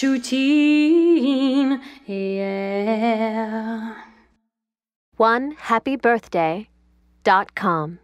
17, yeah. One happy birthday dot com.